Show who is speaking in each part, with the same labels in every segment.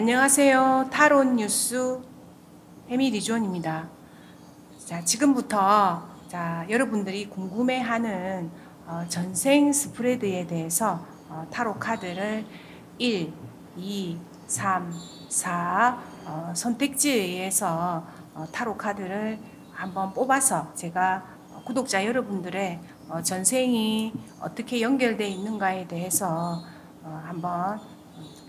Speaker 1: 안녕하세요. 타론 뉴스 해미 리존입니다. 자, 지금부터 자, 여러분들이 궁금해하는 어, 전생 스프레드에 대해서 어, 타로 카드를 1, 2, 3, 4 어, 선택지에 의해서 어, 타로 카드를 한번 뽑아서 제가 구독자 여러분들의 어, 전생이 어떻게 연결되어 있는가에 대해서 어, 한번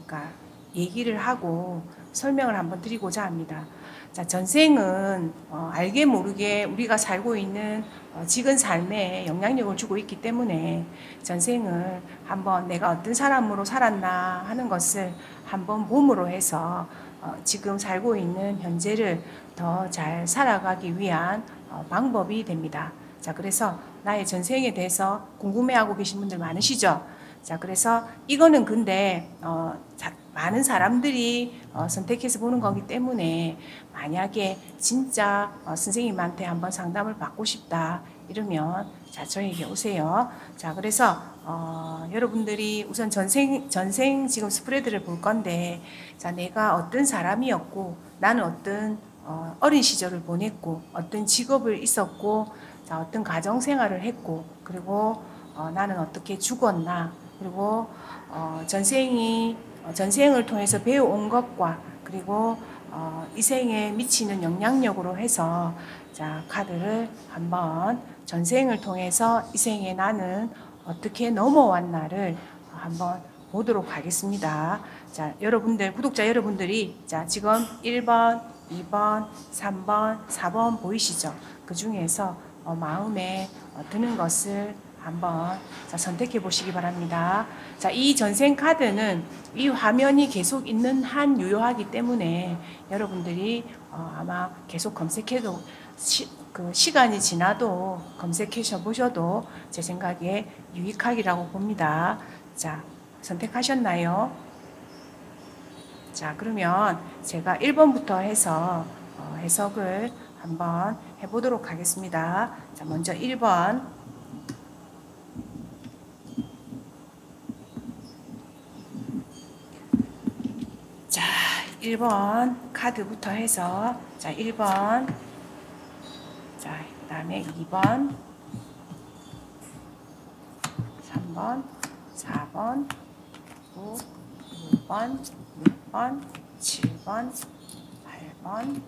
Speaker 1: 그러니까 얘기를 하고 설명을 한번 드리고자 합니다. 자, 전생은 어, 알게 모르게 우리가 살고 있는 어, 지금 삶에 영향력을 주고 있기 때문에 전생을 한번 내가 어떤 사람으로 살았나 하는 것을 한번 몸으로 해서 어, 지금 살고 있는 현재를 더 잘 살아가기 위한 어, 방법이 됩니다. 자, 그래서 나의 전생에 대해서 궁금해하고 계신 분들 많으시죠? 자, 그래서 이거는 근데 어, 자, 많은 사람들이 어, 선택해서 보는 거기 때문에 만약에 진짜 어, 선생님한테 한번 상담을 받고 싶다 이러면 자 저에게 오세요. 자 그래서 어, 여러분들이 우선 전생 전생 지금 스프레드를 볼 건데 자 내가 어떤 사람이었고 나는 어떤 어, 어린 시절을 보냈고 어떤 직업을 있었고 자 어떤 가정 생활을 했고 그리고 어, 나는 어떻게 죽었나 그리고 어, 전생이 어, 전생을 통해서 배워온 것과 그리고 어, 이 생에 미치는 영향력으로 해서 자 카드를 한번 전생을 통해서 이 생에 나는 어떻게 넘어왔나를 한번 보도록 하겠습니다. 자 여러분들 구독자 여러분들이 자 지금 1번, 2번, 3번, 4번 보이시죠? 그 중에서 어, 마음에 어, 드는 것을 한번 자, 선택해 보시기 바랍니다. 자, 이 전생 카드는 이 화면이 계속 있는 한 유효하기 때문에 여러분들이 어, 아마 계속 검색해도 시, 그 시간이 지나도 검색해 보셔도 제 생각에 유익하기라고 봅니다. 자, 선택하셨나요? 자, 그러면 제가 1번부터 해서 어, 해석을 한번 해보도록 하겠습니다. 자, 먼저 1번. 1번 카드부터 해서 자 1번. 자 그 다음에 2번. 3번. 4번. 5 6번. 6번. 7번. 8번.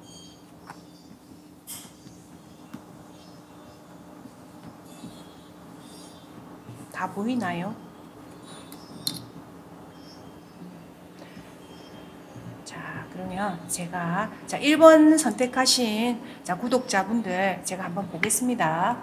Speaker 1: 다 보이나요? 그러면 제가 자 1번 선택하신 자 구독자분들 제가 한번 보겠습니다.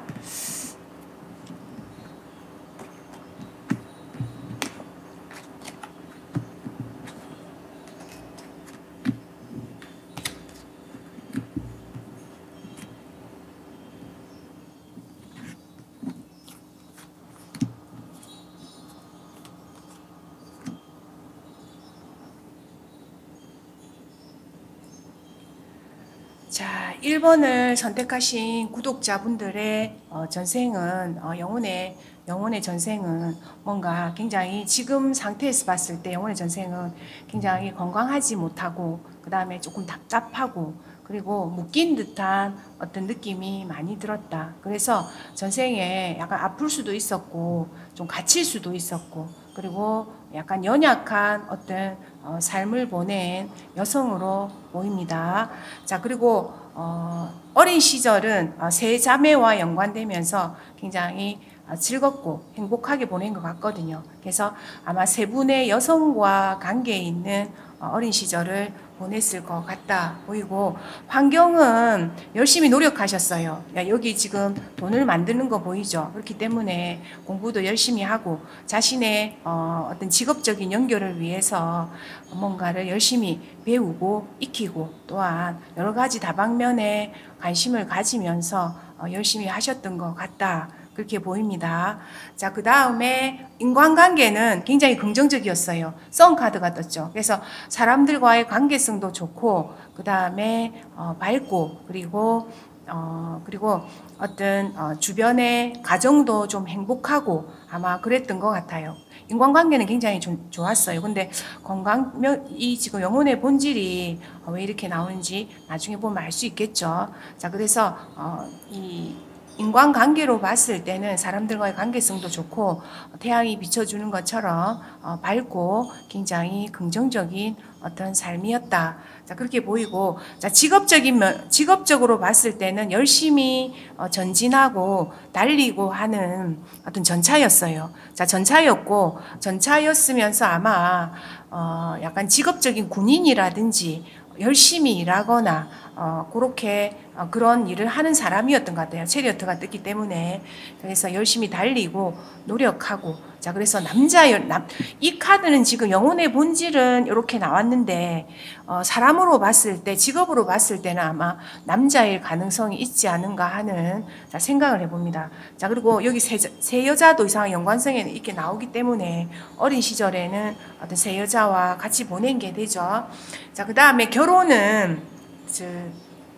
Speaker 1: 자, 1번을 선택하신 구독자분들의 어, 전생은 어, 영혼의 영혼의 전생은 뭔가 굉장히 지금 상태에서 봤을 때 영혼의 전생은 굉장히 건강하지 못하고 그 다음에 조금 답답하고 그리고 묶인 듯한 어떤 느낌이 많이 들었다. 그래서 전생에 약간 아플 수도 있었고 좀 갇힐 수도 있었고 그리고 약간 연약한 어떤 어, 삶을 보낸 여성으로 보입니다. 자, 그리고 어, 어린 시절은 어, 세 자매와 연관되면서 굉장히 어, 즐겁고 행복하게 보낸 것 같거든요. 그래서 아마 세 분의 여성과 관계에 있는 어, 어린 시절을 보냈을 것 같다 보이고 환경은 열심히 노력하셨어요. 야, 여기 지금 돈을 만드는 거 보이죠? 그렇기 때문에 공부도 열심히 하고 자신의 어, 어떤 직업적인 연결을 위해서 뭔가를 열심히 배우고 익히고 또한 여러 가지 다방면에 관심을 가지면서 어, 열심히 하셨던 것 같다. 그렇게 보입니다. 자, 그 다음에 인간관계는 굉장히 긍정적이었어요. 썬 카드가 떴죠. 그래서 사람들과의 관계성도 좋고, 그 다음에 어, 밝고, 그리고 어, 그리고 어떤 어, 주변의 가정도 좀 행복하고 아마 그랬던 것 같아요. 인간관계는 굉장히 좀 좋았어요. 근데 건강, 이 지금 영혼의 본질이 왜 이렇게 나오는지 나중에 보면 알 수 있겠죠. 자, 그래서, 어, 이 인간관계로 봤을 때는 사람들과의 관계성도 좋고 태양이 비춰주는 것처럼 어, 밝고 굉장히 긍정적인 어떤 삶이었다. 자 그렇게 보이고 자 직업적인 직업적으로 봤을 때는 열심히 어, 전진하고 달리고 하는 어떤 전차였어요. 자 전차였고 전차였으면서 아마 어, 약간 직업적인 군인이라든지 열심히 일하거나 어, 그렇게 어, 그런 일을 하는 사람이었던 것 같아요. 체리어트가 떴기 때문에. 그래서 열심히 달리고 노력하고. 자, 그래서 남자, 남, 이 카드는 지금 영혼의 본질은 이렇게 나왔는데, 어, 사람으로 봤을 때, 직업으로 봤을 때는 아마 남자일 가능성이 있지 않은가 하는 자, 생각을 해봅니다. 자, 그리고 여기 세, 세 여자도 이상한 연관성에는 이렇게 나오기 때문에 어린 시절에는 어떤 세 여자와 같이 보낸 게 되죠. 자, 그 다음에 결혼은,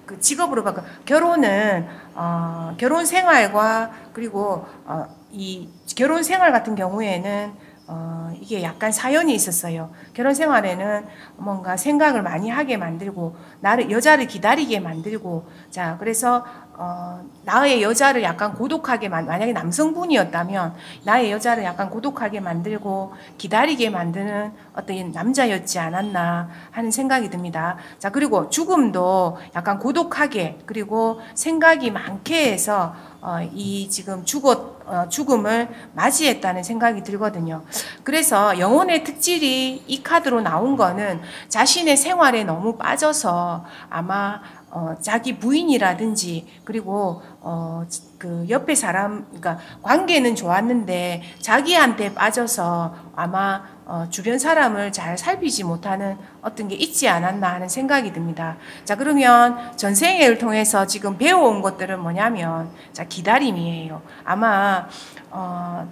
Speaker 1: 그 직업으로 바꿔. 결혼은 어, 결혼 생활과 그리고 어, 이 결혼 생활 같은 경우에는 어, 이게 약간 사연이 있었어요. 결혼 생활에는 뭔가 생각을 많이 하게 만들고 나를 여자를 기다리게 만들고 자 그래서 어, 나의 여자를 약간 고독하게 만 만약에 남성분이었다면 나의 여자를 약간 고독하게 만들고 기다리게 만드는 어떤 남자였지 않았나 하는 생각이 듭니다. 자 그리고 죽음도 약간 고독하게 그리고 생각이 많게 해서 어, 이 지금 죽었 어, 죽음을 맞이했다는 생각이 들거든요. 그래서 영혼의 특질이 이 카드로 나온 거는 자신의 생활에 너무 빠져서 아마 어, 자기 부인이라든지 그리고 어, 그 옆에 사람 그러니까 관계는 좋았는데 자기한테 빠져서 아마 어, 주변 사람을 잘 살피지 못하는 어떤 게 있지 않았나 하는 생각이 듭니다. 자 그러면 전생애를 통해서 지금 배워온 것들은 뭐냐면 자 기다림이에요. 아마 어,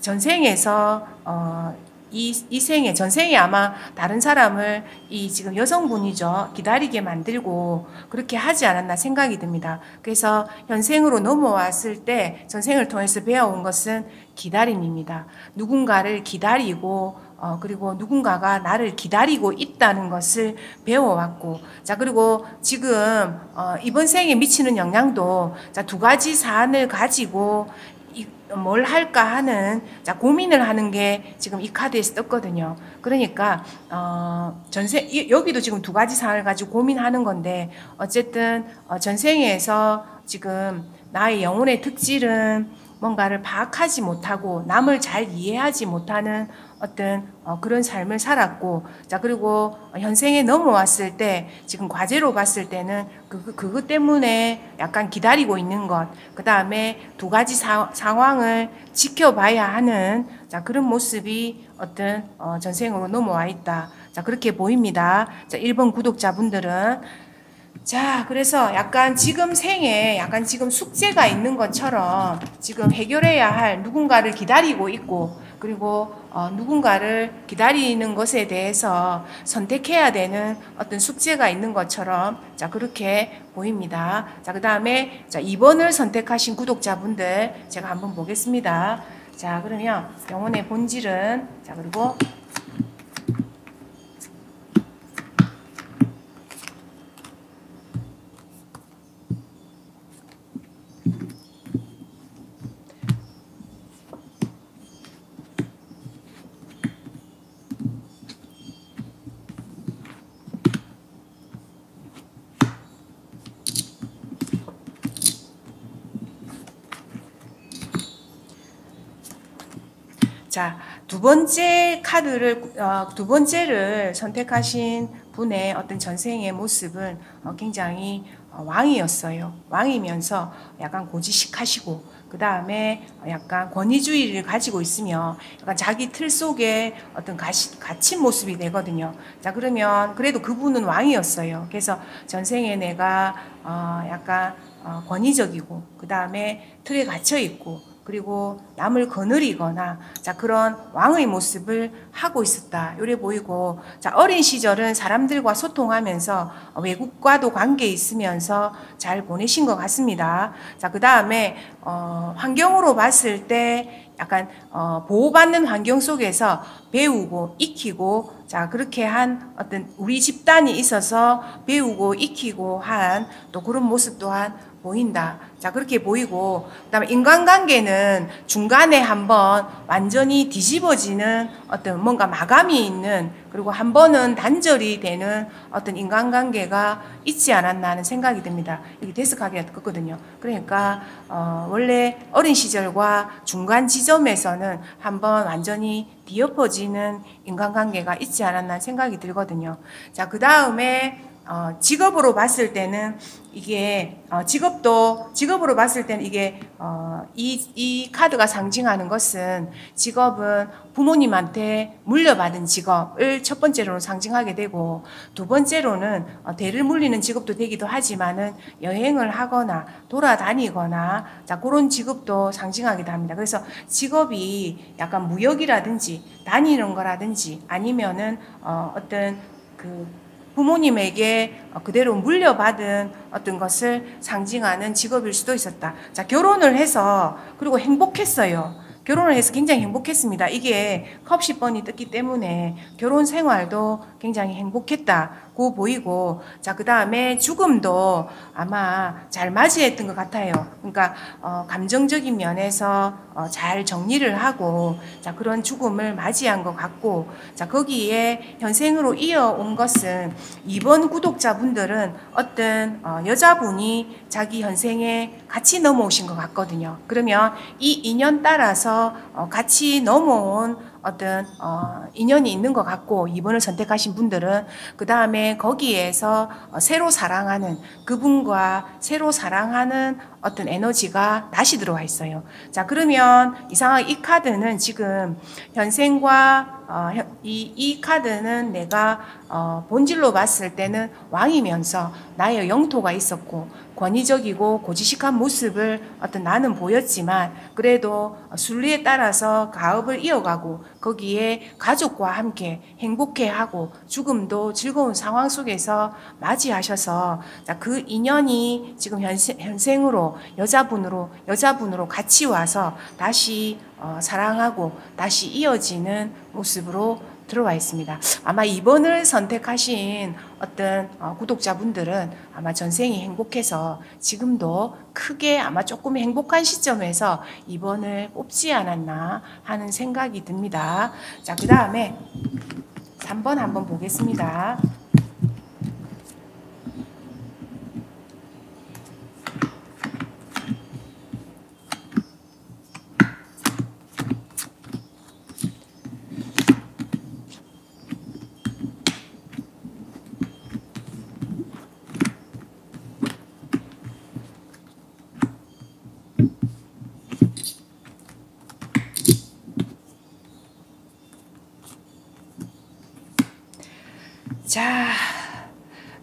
Speaker 1: 전생에서 어, 이, 이 생에, 전생에 아마 다른 사람을 이 지금 여성분이죠. 기다리게 만들고 그렇게 하지 않았나 생각이 듭니다. 그래서 현생으로 넘어왔을 때 전생을 통해서 배워온 것은 기다림입니다. 누군가를 기다리고 어, 그리고 누군가가 나를 기다리고 있다는 것을 배워왔고, 자, 그리고 지금, 어, 이번 생에 미치는 영향도, 자, 두 가지 사안을 가지고 뭘 할까 하는 자 고민을 하는 게 지금 이 카드에서 떴거든요. 그러니까 어 전생 여기도 지금 두 가지 사안을 가지고 고민하는 건데 어쨌든 어, 전생에서 지금 나의 영혼의 특질은 뭔가를 파악하지 못하고 남을 잘 이해하지 못하는 어떤 어, 그런 삶을 살았고 자 그리고 현생에 넘어왔을 때 지금 과제로 봤을 때는 그, 그것 때문에 약간 기다리고 있는 것그 다음에 두 가지 사, 상황을 지켜봐야 하는 자 그런 모습이 어떤 어, 전생으로 넘어와 있다. 자 그렇게 보입니다. 자 1번 구독자분들은 자, 그래서 약간 지금 생에 약간 지금 숙제가 있는 것처럼 지금 해결해야 할 누군가를 기다리고 있고 그리고 어, 누군가를 기다리는 것에 대해서 선택해야 되는 어떤 숙제가 있는 것처럼 자 그렇게 보입니다. 자 그다음에 자 2번을 선택하신 구독자분들 제가 한번 보겠습니다. 자 그러면 영혼의 본질은 자 그리고 자, 두 번째 카드를, 어, 두 번째를 선택하신 분의 어떤 전생의 모습은 어, 굉장히 어, 왕이었어요. 왕이면서 약간 고지식하시고, 그 다음에 약간 권위주의를 가지고 있으며, 약간 자기 틀 속에 어떤 가시, 갇힌 모습이 되거든요. 자, 그러면 그래도 그분은 왕이었어요. 그래서 전생에 내가 어, 약간 어, 권위적이고, 그 다음에 틀에 갇혀 있고, 그리고 남을 거느리거나 자 그런 왕의 모습을 하고 있었다. 요래 보이고 자 어린 시절은 사람들과 소통하면서 외국과도 관계 있으면서 잘 보내신 것 같습니다. 자 그 다음에 어, 환경으로 봤을 때 약간 어, 보호받는 환경 속에서 배우고 익히고 자 그렇게 한 어떤 우리 집단이 있어서 배우고 익히고 한 또 그런 모습 또한 보인다. 자, 그렇게 보이고, 그 다음에 인간관계는 중간에 한번 완전히 뒤집어지는 어떤 뭔가 마감이 있는, 그리고 한 번은 단절이 되는 어떤 인간관계가 있지 않았나 하는 생각이 듭니다. 여기 데스크하게 껐거든요. 그러니까, 어, 원래 어린 시절과 중간 지점에서는 한번 완전히 뒤엎어지는 인간관계가 있지 않았나 생각이 들거든요. 자, 그 다음에 어, 직업으로 봤을 때는 이게 어, 직업도 직업으로 봤을 때는 이게 어, 이, 이 카드가 상징하는 것은 직업은 부모님한테 물려받은 직업을 첫 번째로는 상징하게 되고 두 번째로는 어, 대를 물리는 직업도 되기도 하지만은 여행을 하거나 돌아다니거나 자 그런 직업도 상징하기도 합니다. 그래서 직업이 약간 무역이라든지 다니는 거라든지 아니면은 어, 어떤 그 부모님에게 그대로 물려받은 어떤 것을 상징하는 직업일 수도 있었다. 자, 결혼을 해서 그리고 행복했어요. 결혼을 해서 굉장히 행복했습니다. 이게 컵 10번이 떴기 때문에 결혼 생활도 굉장히 행복했다 고 보이고 자 그 다음에 죽음도 아마 잘 맞이했던 것 같아요. 그러니까 어, 감정적인 면에서 어, 잘 정리를 하고 자 그런 죽음을 맞이한 것 같고 자 거기에 현생으로 이어온 것은 이번 구독자분들은 어떤 어, 여자분이 자기 현생에 같이 넘어오신 것 같거든요. 그러면 이 인연 따라서 어, 같이 넘어온 어떤 어, 인연이 있는 것 같고 이번을 선택하신 분들은 그 다음에 거기에서 어, 새로 사랑하는 그분과 새로 사랑하는 어떤 에너지가 다시 들어와 있어요. 자 그러면 이상하게 이 카드는 지금 현생과 어, 이, 이 카드는 내가 어, 본질로 봤을 때는 왕이면서 나의 영토가 있었고 권위적이고 고지식한 모습을 어떤 나는 보였지만 그래도 순리에 따라서 가업을 이어가고 거기에 가족과 함께 행복해하고 죽음도 즐거운 상황 속에서 맞이하셔서 그 인연이 지금 현생, 으로 여자분으로 여자분으로 같이 와서 다시 어, 사랑하고 다시 이어지는 모습으로 들어와 있습니다. 아마 이번을 선택하신 어떤 어, 구독자분들은 아마 전생이 행복해서 지금도 크게 아마 조금 행복한 시점에서 이번을 뽑지 않았나 하는 생각이 듭니다. 자, 그 다음에 3번 한번 보겠습니다. 자,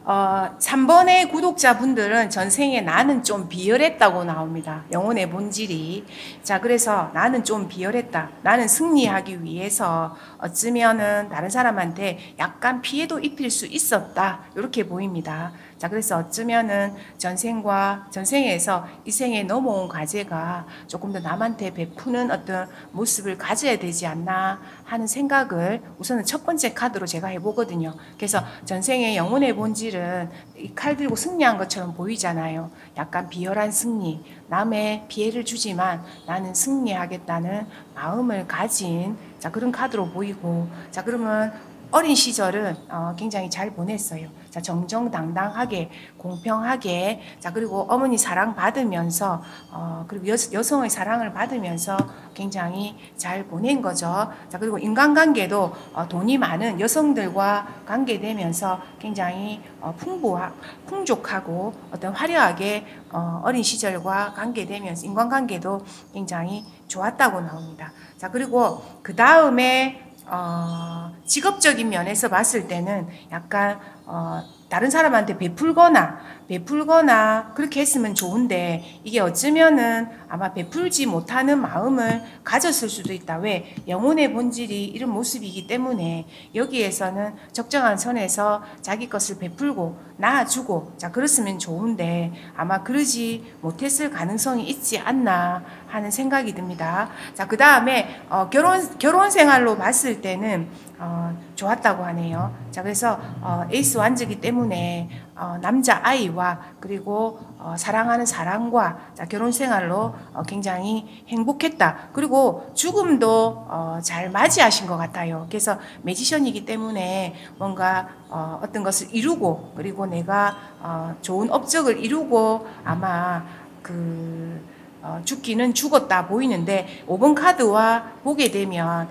Speaker 1: 어, 3번의 구독자분들은 전생에 나는 좀 비열했다고 나옵니다. 영혼의 본질이. 자, 그래서 나는 좀 비열했다. 나는 승리하기 위해서 어쩌면은 다른 사람한테 약간 피해도 입힐 수 있었다. 이렇게 보입니다. 자, 그래서 어쩌면은 전생과 전생에서 이 생에 넘어온 과제가 조금 더 남한테 베푸는 어떤 모습을 가져야 되지 않나 하는 생각을 우선은 첫 번째 카드로 제가 해보거든요. 그래서 전생의 영혼의 본질은 이 칼 들고 승리한 것처럼 보이잖아요. 약간 비열한 승리, 남의 피해를 주지만 나는 승리하겠다는 마음을 가진 자 그런 카드로 보이고 자 그러면 어린 시절은 어, 굉장히 잘 보냈어요. 자, 정정당당하게, 공평하게, 자, 그리고 어머니 사랑 받으면서, 어, 그리고 여, 여성의 사랑을 받으면서 굉장히 잘 보낸 거죠. 자, 그리고 인간관계도 어, 돈이 많은 여성들과 관계되면서 굉장히 어, 풍부하, 풍족하고 어떤 화려하게 어, 어린 시절과 관계되면서 인간관계도 굉장히 좋았다고 나옵니다. 자, 그리고 그 다음에 어, 직업적인 면에서 봤을 때는 약간 어, 다른 사람한테 베풀거나 베풀거나 그렇게 했으면 좋은데 이게 어쩌면은 아마 베풀지 못하는 마음을 가졌을 수도 있다. 왜? 영혼의 본질이 이런 모습이기 때문에 여기에서는 적정한 선에서 자기 것을 베풀고 나아주고 자 그렇으면 좋은데 아마 그러지 못했을 가능성이 있지 않나 하는 생각이 듭니다. 자 그 다음에 어, 결혼 결혼 생활로 봤을 때는 어, 좋았다고 하네요. 자 그래서 어, 에이스 완즈기 때문에 어, 남자 아이와 그리고 어, 사랑하는 사랑과 자, 결혼 생활로 어, 굉장히 행복했다. 그리고 죽음도 어, 잘 맞이하신 것 같아요. 그래서 매지션이기 때문에 뭔가 어, 어떤 것을 이루고 그리고 내가 어, 좋은 업적을 이루고 아마 그 어, 죽기는 죽었다 보이는데 5번 카드와 보게 되면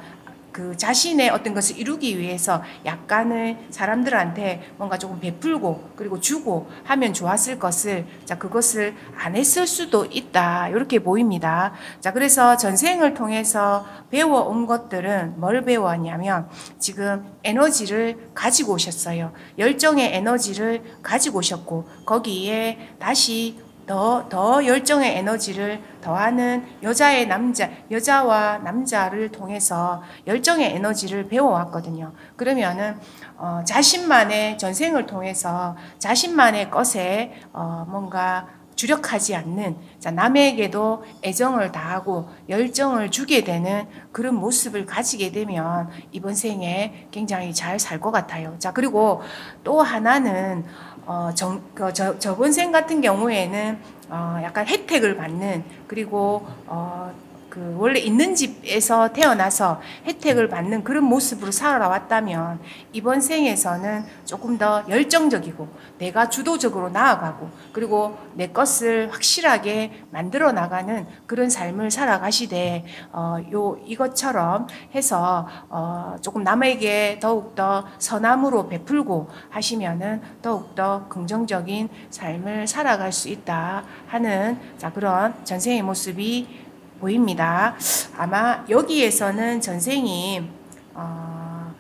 Speaker 1: 그 자신의 어떤 것을 이루기 위해서 약간의 사람들한테 뭔가 조금 베풀고 그리고 주고 하면 좋았을 것을 자 그것을 안 했을 수도 있다 이렇게 보입니다. 자 그래서 전생을 통해서 배워온 것들은 뭘 배웠냐면 지금 에너지를 가지고 오셨어요. 열정의 에너지를 가지고 오셨고 거기에 다시 더, 더 열정의 에너지를 더하는 여자의 남자, 여자와 남자를 통해서 열정의 에너지를 배워왔거든요. 그러면은, 어, 자신만의 전생을 통해서 자신만의 것에, 어, 뭔가 주력하지 않는, 자, 남에게도 애정을 다하고 열정을 주게 되는 그런 모습을 가지게 되면 이번 생에 굉장히 잘 살 것 같아요. 자, 그리고 또 하나는, 어, 정, 그, 저, 저번 생 같은 경우에는 어, 약간 혜택을 받는 그리고 어, 그 원래 있는 집에서 태어나서 혜택을 받는 그런 모습으로 살아왔다면 이번 생에서는 조금 더 열정적이고 내가 주도적으로 나아가고 그리고 내 것을 확실하게 만들어 나가는 그런 삶을 살아가시되 어, 요 이것처럼 해서 어, 조금 남에게 더욱 더 선함으로 베풀고 하시면은 더욱 더 긍정적인 삶을 살아갈 수 있다 하는 자 그런 전생의 모습이 보입니다. 아마 여기에서는 전생이 어,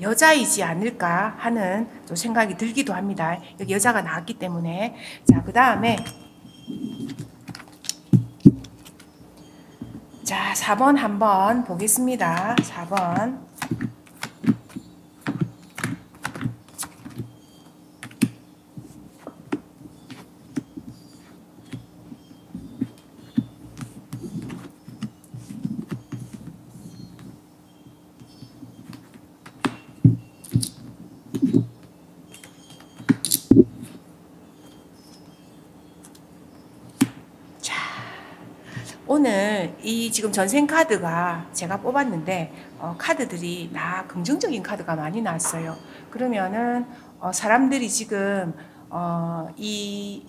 Speaker 1: 여자이지 않을까 하는 또 생각이 들기도 합니다. 여기 여자가 나왔기 때문에 자그 다음에 자 4번 한번 보겠습니다. 4번 오늘 이 지금 전생 카드가 제가 뽑았는데 어, 카드들이 다 긍정적인 카드가 많이 나왔어요. 그러면은 어, 사람들이 지금 어, 이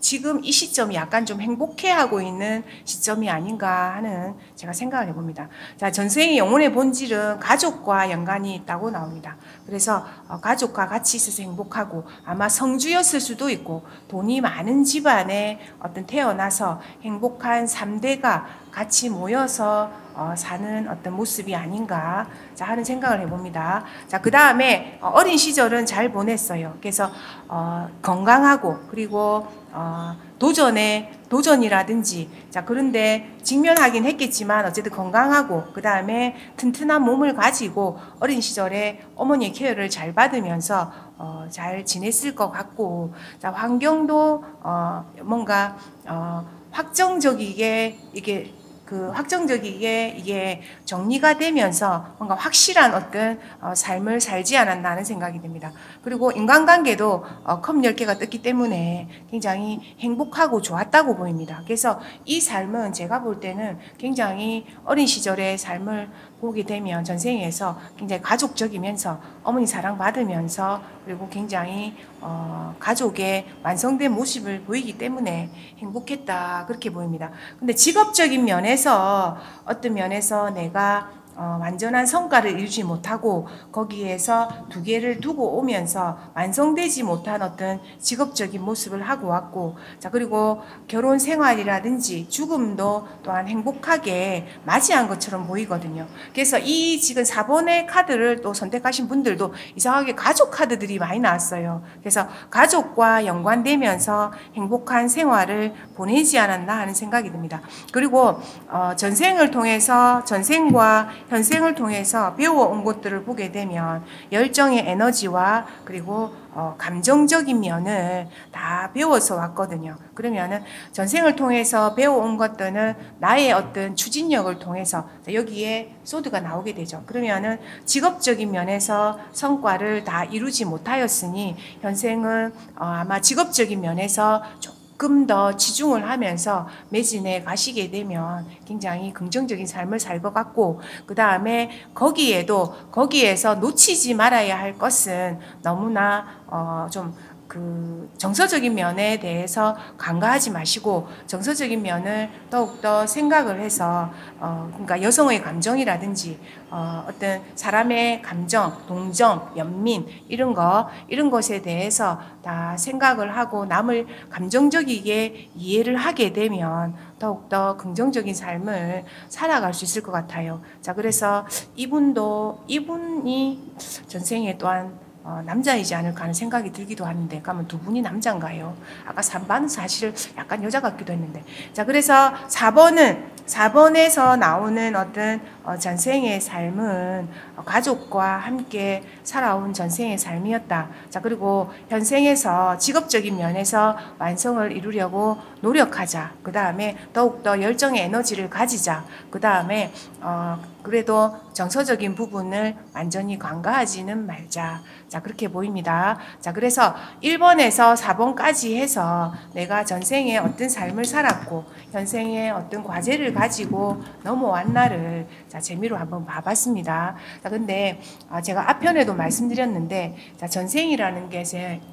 Speaker 1: 지금 이 시점이 약간 좀 행복해하고 있는 시점이 아닌가 하는 제가 생각을 해봅니다. 자, 전생의 영혼의 본질은 가족과 연관이 있다고 나옵니다. 그래서 어, 가족과 같이 있어서 행복하고 아마 성주였을 수도 있고 돈이 많은 집안에 어떤 태어나서 행복한 3대가 같이 모여서 어, 사는 어떤 모습이 아닌가 자, 하는 생각을 해봅니다. 자, 그 다음에 어, 어린 시절은 잘 보냈어요. 그래서 어, 건강하고 그리고 어, 도전에 도전이라든지. 자 그런데 직면하긴 했겠지만 어쨌든 건강하고 그 다음에 튼튼한 몸을 가지고 어린 시절에 어머니의 케어를 잘 받으면서 어, 잘 지냈을 것 같고 자 환경도 어, 뭔가 어, 확정적이게 이게 그 확정적이게 이게 정리가 되면서 뭔가 확실한 어떤 어, 삶을 살지 않았나 하는 생각이 듭니다. 그리고 인간관계도 어, 컵 10개가 떴기 때문에 굉장히 행복하고 좋았다고 보입니다. 그래서 이 삶은 제가 볼 때는 굉장히 어린 시절의 삶을 보게 되면 전생에서 굉장히 가족적이면서 어머니 사랑받으면서 그리고 굉장히 어, 가족의 완성된 모습을 보이기 때문에 행복했다 그렇게 보입니다. 근데 직업적인 면에 서 어떤 면에서 내가 어, 완전한 성과를 이루지 못하고 거기에서 두 개를 두고 오면서 완성되지 못한 어떤 직업적인 모습을 하고 왔고 자 그리고 결혼 생활이라든지 죽음도 또한 행복하게 맞이한 것처럼 보이거든요. 그래서 이 지금 4번의 카드를 또 선택하신 분들도 이상하게 가족 카드들이 많이 나왔어요. 그래서 가족과 연관되면서 행복한 생활을 보내지 않았나 하는 생각이 듭니다. 그리고 어, 전생을 통해서 전생과 현생을 통해서 배워온 것들을 보게 되면 열정의 에너지와 그리고 어, 감정적인 면을 다 배워서 왔거든요. 그러면은 전생을 통해서 배워온 것들은 나의 어떤 추진력을 통해서 자, 여기에 소드가 나오게 되죠. 그러면은 직업적인 면에서 성과를 다 이루지 못하였으니 현생은 어, 아마 직업적인 면에서 조금 더 치중을 하면서 매진에 가시게 되면 굉장히 긍정적인 삶을 살 것 같고 그 다음에 거기에도 거기에서 놓치지 말아야 할 것은 너무나 어, 좀 그 정서적인 면에 대해서 간과하지 마시고 정서적인 면을 더욱더 생각을 해서 어 그러니까 여성의 감정이라든지 어 어떤 사람의 감정, 동정, 연민 이런 거 이런 것에 대해서 다 생각을 하고 남을 감정적이게 이해를 하게 되면 더욱더 긍정적인 삶을 살아갈 수 있을 것 같아요. 자, 그래서 이분도 이분이 전생에 또한 어, 남자이지 않을까 하는 생각이 들기도 하는데 그러면 두 분이 남자인가요? 아까 3번은 사실 약간 여자 같기도 했는데 자 그래서 4번은 4번에서 나오는 어떤 어, 전생의 삶은 어, 가족과 함께 살아온 전생의 삶이었다. 자, 그리고 현생에서 직업적인 면에서 완성을 이루려고 노력하자. 그 다음에 더욱더 열정의 에너지를 가지자. 그 다음에, 어, 그래도 정서적인 부분을 완전히 관가하지는 말자. 자, 그렇게 보입니다. 자, 그래서 1번에서 4번까지 해서 내가 전생에 어떤 삶을 살았고, 현생에 어떤 과제를 가지고 넘어왔나를 자, 재미로 한번 봐봤습니다. 자, 근데 아, 제가 앞편에도 말씀드렸는데, 자, 전생이라는 게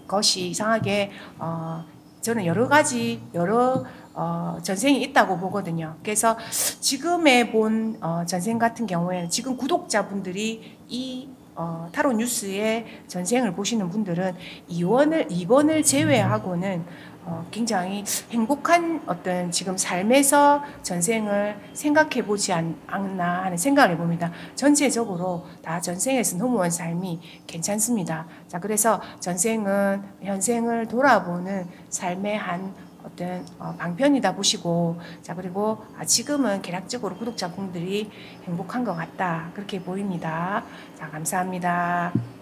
Speaker 1: 것이 이상하게, 어, 저는 여러 가지, 여러 어, 전생이 있다고 보거든요. 그래서 지금에 본 어, 전생 같은 경우에는 지금 구독자분들이 이 어, 타로 뉴스의 전생을 보시는 분들은 이원을 이번을 제외하고는 어, 굉장히 행복한 어떤 지금 삶에서 전생을 생각해 보지 않나 하는 생각을 해봅니다. 전체적으로 다 전생에서 넘어온 삶이 괜찮습니다. 자, 그래서 전생은 현생을 돌아보는 삶의 한 어떤 어, 방편이다 보시고 자 그리고 아, 지금은 계략적으로 구독자분들이 행복한 것 같다 그렇게 보입니다. 자 감사합니다.